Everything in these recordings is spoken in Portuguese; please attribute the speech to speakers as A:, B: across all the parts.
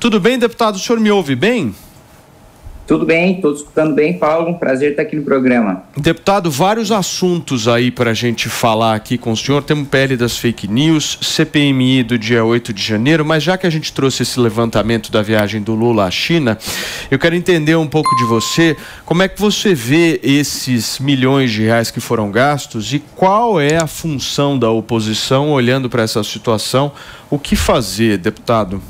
A: Tudo bem, deputado? O senhor me ouve bem?
B: Tudo bem, estou escutando bem, Paulo. Prazer estar aqui no programa.
A: Deputado, vários assuntos aí para a gente falar aqui com o senhor. Temos PL das fake news, CPMI do dia 8 de janeiro, mas já que a gente trouxe esse levantamento da viagem do Lula à China, eu quero entender um pouco de você. Como é que você vê esses milhões de reais que foram gastos e qual é a função da oposição olhando para essa situação? O que fazer, deputado?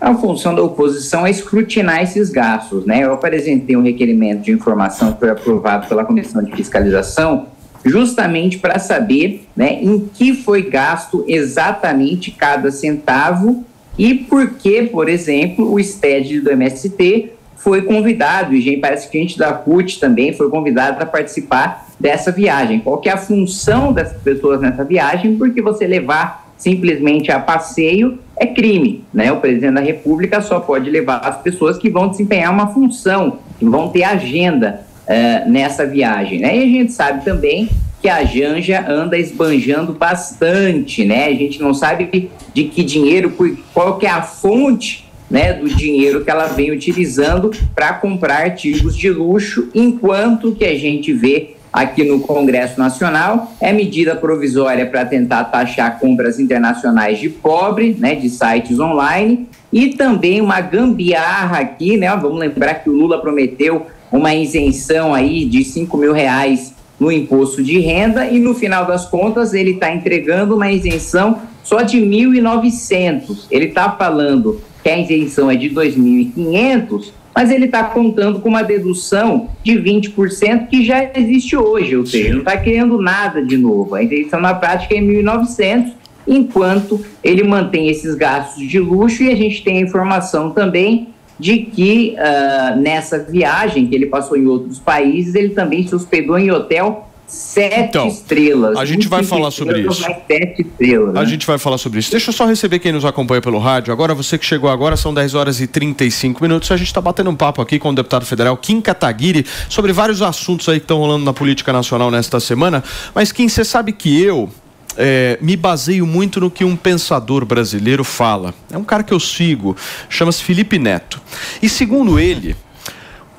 B: A função da oposição é escrutinar esses gastos. Né? Eu apresentei um requerimento de informação que foi aprovado pela Comissão de Fiscalização, justamente para saber né, em que foi gasto exatamente cada centavo e por que, por exemplo, o STED do MST foi convidado, e parece que a gente da CUT também foi convidado a participar dessa viagem. Qual é a função dessas pessoas nessa viagem? Porque você levar simplesmente a passeio é crime, né? O presidente da República só pode levar as pessoas que vão desempenhar uma função, que vão ter agenda uh, nessa viagem, né? E a gente sabe também que a Janja anda esbanjando bastante, né? A gente não sabe de que dinheiro, qual que é a fonte né, do dinheiro que ela vem utilizando para comprar artigos de luxo, enquanto que a gente vê aqui no Congresso Nacional é medida provisória para tentar taxar compras internacionais de pobre, né, de sites online, e também uma gambiarra aqui, né? Vamos lembrar que o Lula prometeu uma isenção aí de 5 mil reais no imposto de renda e no final das contas ele está entregando uma isenção só de 1.900. Ele está falando que a isenção é de 2.500 mas ele está contando com uma dedução de 20% que já existe hoje, ou seja, não está criando nada de novo. A isenção na prática é em 1.900, enquanto ele mantém esses gastos de luxo e a gente tem a informação também de que uh, nessa viagem que ele passou em outros países, ele também se hospedou em hotel Sete então, estrelas.
A: A gente vai falar sobre isso.
B: Sete estrelas, né?
A: A gente vai falar sobre isso. Deixa eu só receber quem nos acompanha pelo rádio. Agora, você que chegou agora, são 10 horas e 35 minutos. A gente está batendo um papo aqui com o deputado federal Kim Kataguiri sobre vários assuntos aí que estão rolando na política nacional nesta semana. Mas, Kim, você sabe que eu. É, me baseio muito no que um pensador brasileiro fala. É um cara que eu sigo, chama-se Felipe Neto. E segundo ele,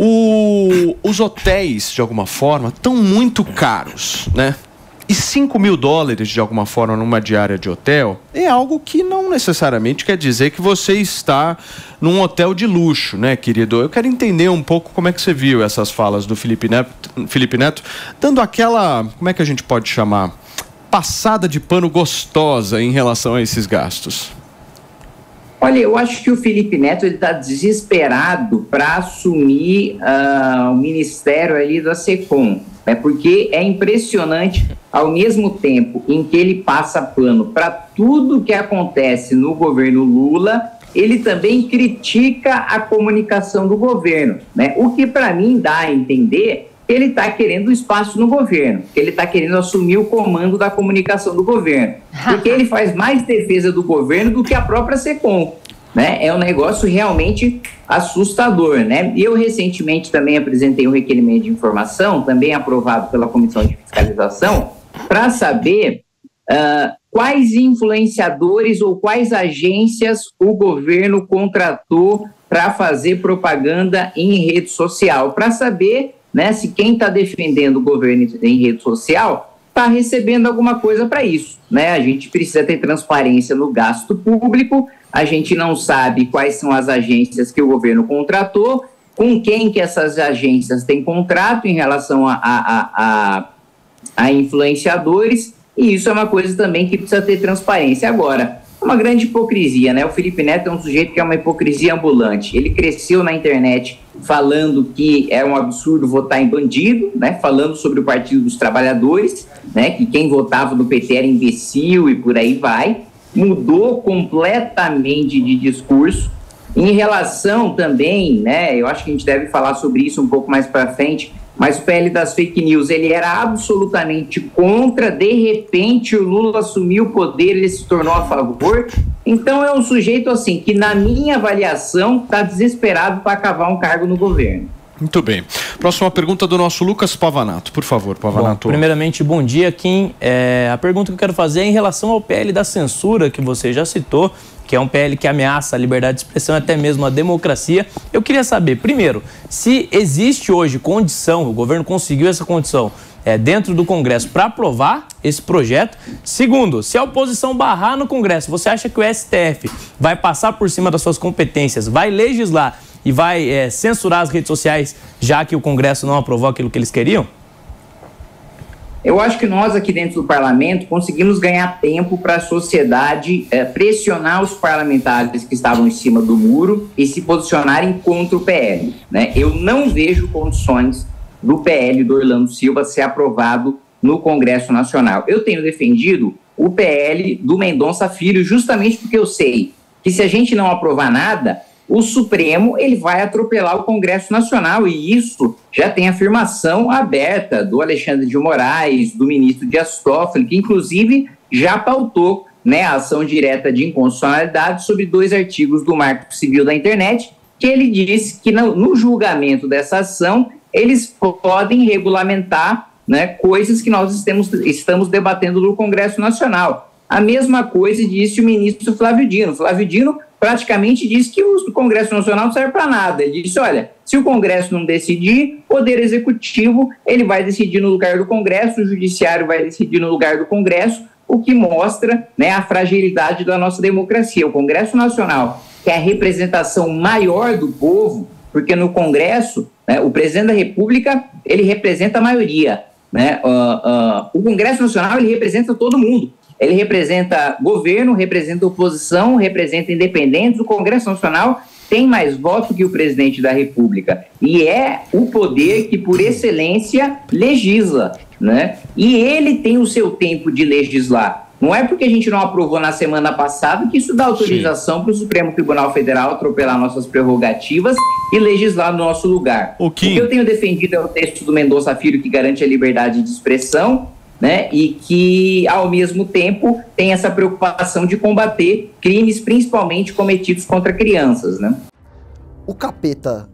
A: o, os hotéis, de alguma forma, estão muito caros, né? E 5 mil dólares, de alguma forma, numa diária de hotel, é algo que não necessariamente quer dizer que você está num hotel de luxo, né, querido? Eu quero entender um pouco como é que você viu essas falas do Felipe Neto, Felipe Neto dando aquela, como é que a gente pode chamar? Passada de pano gostosa em relação a esses gastos.
B: Olha, eu acho que o Felipe Neto está desesperado para assumir uh, o ministério ali da SECOM, né? porque é impressionante, ao mesmo tempo em que ele passa pano para tudo que acontece no governo Lula, ele também critica a comunicação do governo, né? o que para mim dá a entender ele está querendo espaço no governo, que ele está querendo assumir o comando da comunicação do governo, porque ele faz mais defesa do governo do que a própria SECOM. Né? É um negócio realmente assustador, né? E eu recentemente também apresentei um requerimento de informação, também aprovado pela Comissão de Fiscalização, para saber uh, quais influenciadores ou quais agências o governo contratou para fazer propaganda em rede social, para saber né, se quem está defendendo o governo em rede social está recebendo alguma coisa para isso. Né? A gente precisa ter transparência no gasto público, a gente não sabe quais são as agências que o governo contratou, com quem que essas agências têm contrato em relação a, a, a, a influenciadores, e isso é uma coisa também que precisa ter transparência. Agora, uma grande hipocrisia, né? O Felipe Neto é um sujeito que é uma hipocrisia ambulante. Ele cresceu na internet falando que é um absurdo votar em bandido, né? Falando sobre o Partido dos Trabalhadores, né? Que quem votava no PT era imbecil e por aí vai. Mudou completamente de discurso. Em relação também, né? Eu acho que a gente deve falar sobre isso um pouco mais para frente mas o PL das fake news, ele era absolutamente contra, de repente o Lula assumiu o poder, ele se tornou a favor. Então é um sujeito assim que na minha avaliação está desesperado para cavar um cargo no governo.
A: Muito bem. Próxima pergunta do nosso Lucas Pavanato. Por favor, Pavanato.
C: Bom, primeiramente, bom dia, Kim. É, a pergunta que eu quero fazer é em relação ao PL da censura que você já citou, que é um PL que ameaça a liberdade de expressão e até mesmo a democracia. Eu queria saber, primeiro, se existe hoje condição, o governo conseguiu essa condição é, dentro do Congresso para aprovar esse projeto. Segundo, se a oposição barrar no Congresso, você acha que o STF vai passar por cima das suas competências, vai legislar e vai é, censurar as redes sociais, já que o Congresso não aprovou aquilo que eles queriam?
B: Eu acho que nós aqui dentro do parlamento conseguimos ganhar tempo para a sociedade é, pressionar os parlamentares que estavam em cima do muro e se posicionarem contra o PL. Né? Eu não vejo condições do PL do Orlando Silva ser aprovado no Congresso Nacional. Eu tenho defendido o PL do Mendonça Filho justamente porque eu sei que se a gente não aprovar nada, o Supremo ele vai atropelar o Congresso Nacional e isso já tem afirmação aberta do Alexandre de Moraes, do ministro Dias Toffoli, que inclusive já pautou né, a ação direta de inconstitucionalidade sobre dois artigos do Marco Civil da Internet, que ele disse que no, no julgamento dessa ação eles podem regulamentar né, coisas que nós estamos, estamos debatendo no Congresso Nacional. A mesma coisa disse o ministro Flávio Dino. Flávio Dino praticamente disse que o Congresso Nacional não serve para nada. Ele disse, olha, se o Congresso não decidir, o Poder Executivo ele vai decidir no lugar do Congresso, o Judiciário vai decidir no lugar do Congresso, o que mostra né, a fragilidade da nossa democracia. O Congresso Nacional, que é a representação maior do povo, porque no Congresso, né, o presidente da República, ele representa a maioria. Né? Uh, uh, o Congresso Nacional, ele representa todo mundo. Ele representa governo, representa oposição, representa independentes. O Congresso Nacional tem mais votos que o presidente da República. E é o poder que, por excelência, legisla. Né? E ele tem o seu tempo de legislar. Não é porque a gente não aprovou na semana passada que isso dá autorização para o Supremo Tribunal Federal atropelar nossas prerrogativas e legislar no nosso lugar. O, que eu tenho defendido é o texto do Mendonça Filho que garante a liberdade de expressão, né? E que, ao mesmo tempo, tem essa preocupação de combater crimes, principalmente cometidos contra crianças, né?
D: O capeta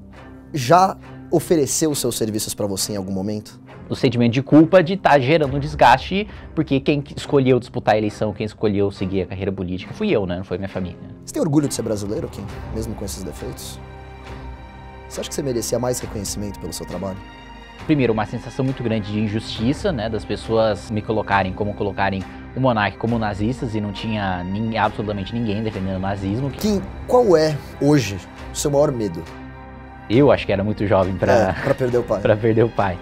D: já ofereceu seus serviços para você em algum momento?
E: o sentimento de culpa de estar tá gerando um desgaste, porque quem escolheu disputar a eleição, quem escolheu seguir a carreira política fui eu, né? Não foi minha família.
D: Você tem orgulho de ser brasileiro, Kim? Mesmo com esses defeitos? Você acha que você merecia mais reconhecimento pelo seu trabalho?
E: Primeiro, uma sensação muito grande de injustiça, né? Das pessoas me colocarem como colocarem o monarca como nazistas e não tinha nem, absolutamente ninguém defendendo o nazismo.
D: Kim, qual é hoje o seu maior medo?
E: Eu acho que era muito jovem para
D: é, perder o pai.
E: para perder o pai.